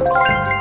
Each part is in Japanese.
Música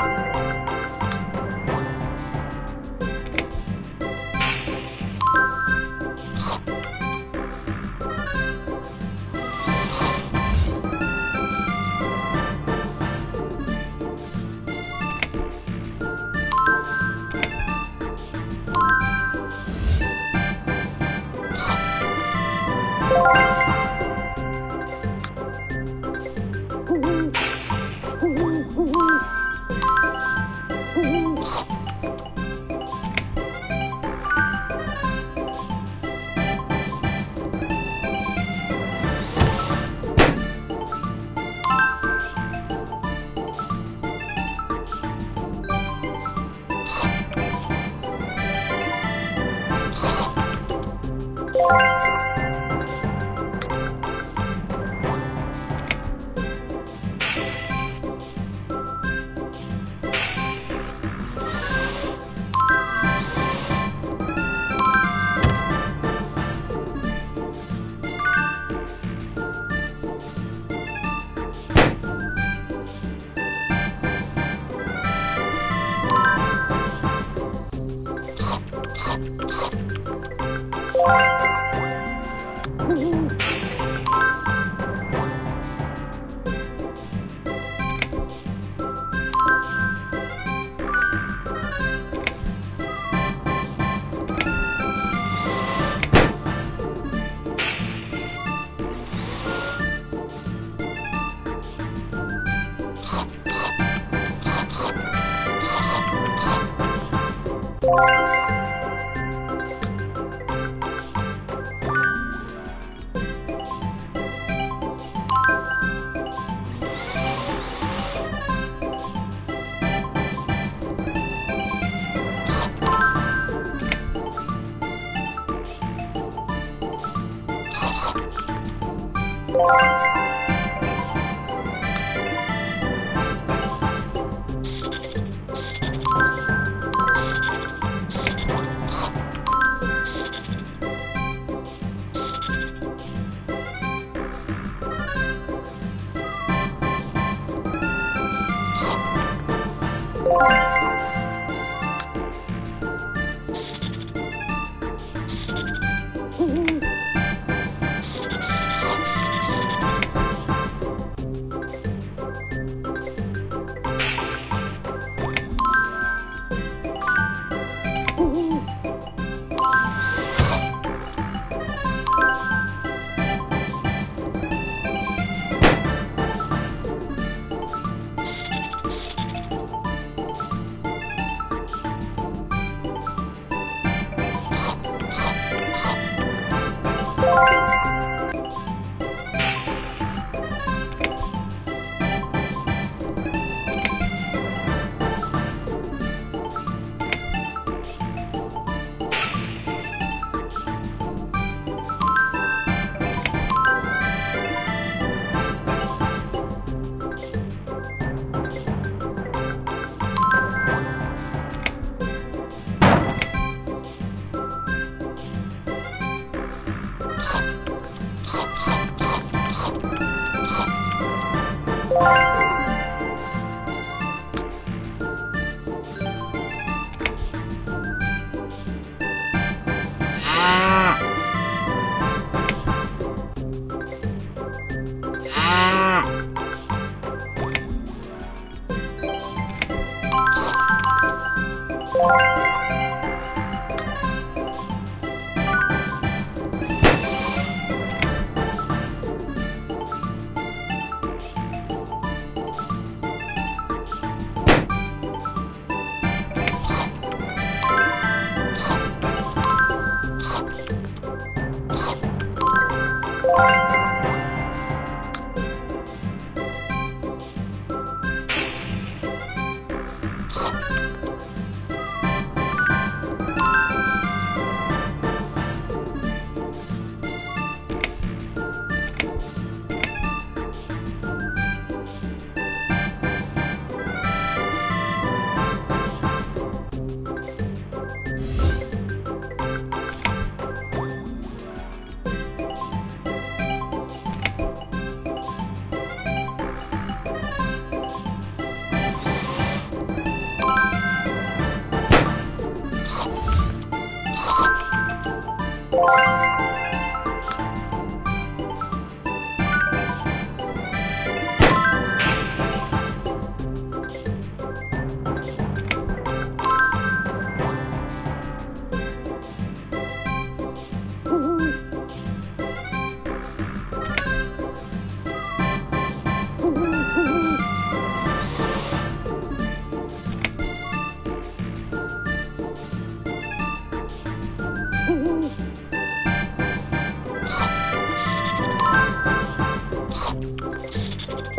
うん。you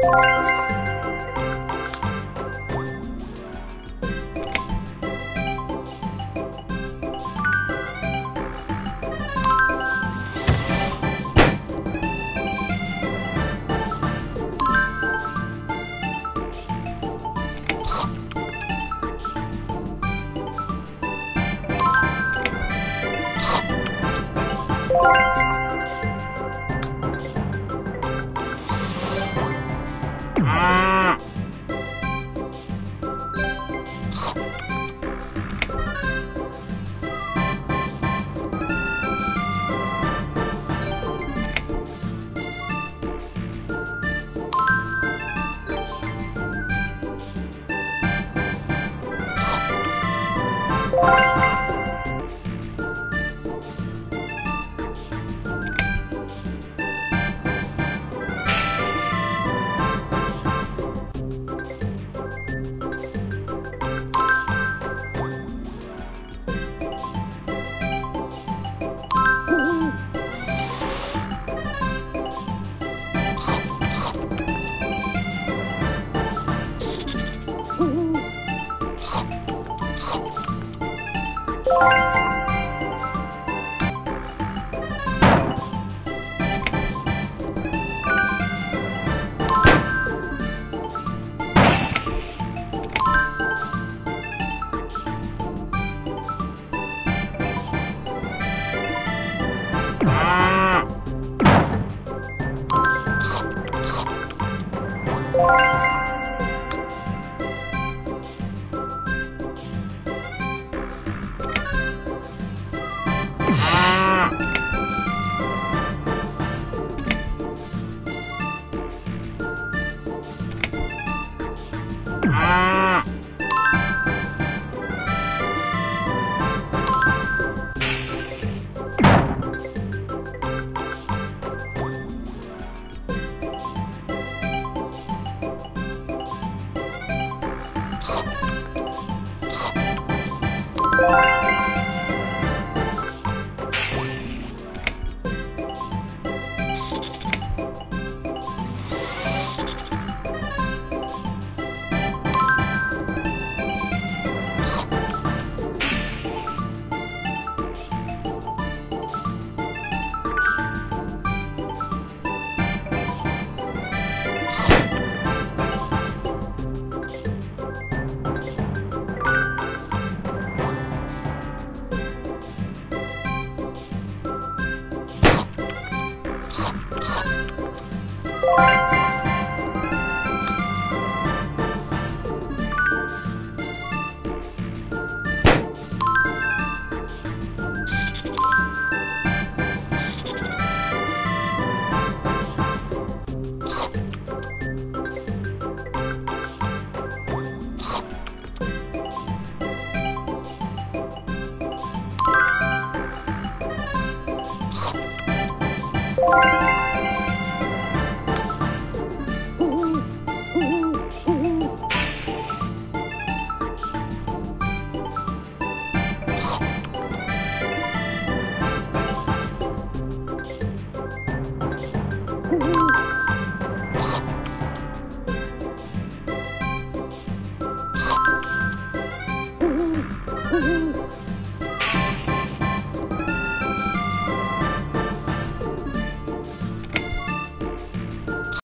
you Bye.